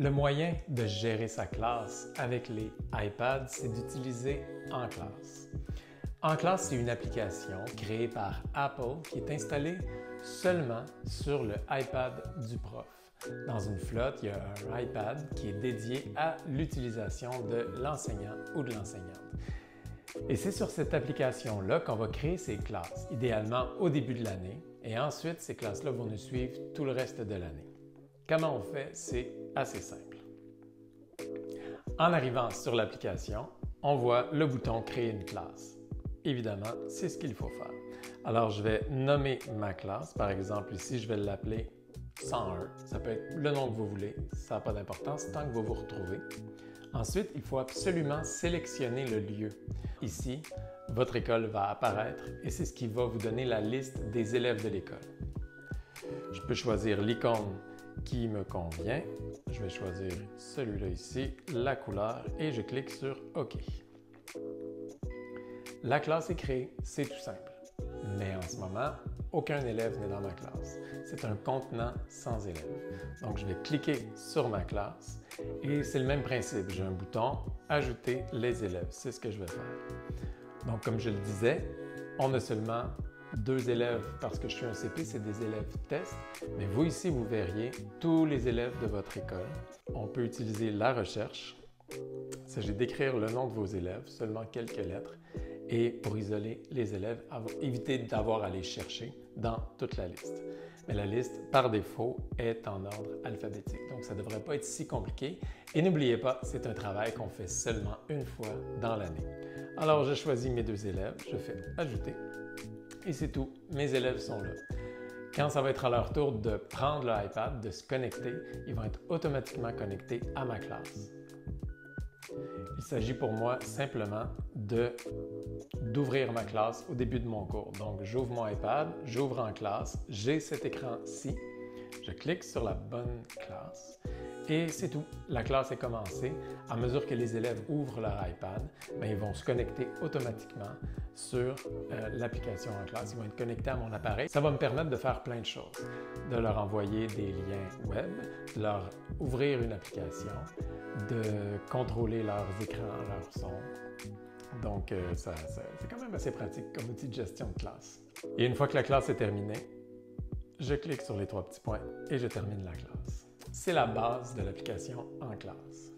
Le moyen de gérer sa classe avec les iPads, c'est d'utiliser En classe. En classe, c'est une application créée par Apple qui est installée seulement sur le iPad du prof. Dans une flotte, il y a un iPad qui est dédié à l'utilisation de l'enseignant ou de l'enseignante. Et c'est sur cette application-là qu'on va créer ces classes, idéalement au début de l'année, et ensuite ces classes-là vont nous suivre tout le reste de l'année. Comment on fait? C'est assez simple. En arrivant sur l'application, on voit le bouton Créer une classe. Évidemment, c'est ce qu'il faut faire. Alors, je vais nommer ma classe. Par exemple, ici, je vais l'appeler 101. Ça peut être le nom que vous voulez. Ça n'a pas d'importance tant que vous vous retrouvez. Ensuite, il faut absolument sélectionner le lieu. Ici, votre école va apparaître et c'est ce qui va vous donner la liste des élèves de l'école. Je peux choisir l'icône qui me convient. Je vais choisir celui-là ici, la couleur, et je clique sur OK. La classe est créée, c'est tout simple. Mais en ce moment, aucun élève n'est dans ma classe. C'est un contenant sans élèves. Donc, je vais cliquer sur ma classe et c'est le même principe. J'ai un bouton Ajouter les élèves. C'est ce que je vais faire. Donc, comme je le disais, on a seulement deux élèves parce que je suis un CP, c'est des élèves test. Mais vous ici, vous verriez tous les élèves de votre école. On peut utiliser la recherche. Il s'agit d'écrire le nom de vos élèves, seulement quelques lettres, et pour isoler les élèves, éviter d'avoir à les chercher dans toute la liste. Mais la liste, par défaut, est en ordre alphabétique, donc ça ne devrait pas être si compliqué. Et n'oubliez pas, c'est un travail qu'on fait seulement une fois dans l'année. Alors, je choisis mes deux élèves, je fais Ajouter, et c'est tout, mes élèves sont là. Quand ça va être à leur tour de prendre l'iPad, de se connecter, ils vont être automatiquement connectés à ma classe. Il s'agit pour moi simplement d'ouvrir ma classe au début de mon cours. Donc, j'ouvre mon iPad, j'ouvre en classe, j'ai cet écran-ci, je clique sur la bonne classe et c'est tout. La classe est commencée. À mesure que les élèves ouvrent leur iPad, ben, ils vont se connecter automatiquement sur euh, l'application en classe. Ils vont être connectés à mon appareil. Ça va me permettre de faire plein de choses, de leur envoyer des liens web, de leur ouvrir une application, de contrôler leurs écrans, leurs sons. Donc, euh, c'est quand même assez pratique comme outil de gestion de classe. Et une fois que la classe est terminée, je clique sur les trois petits points et je termine la classe. C'est la base de l'application en classe.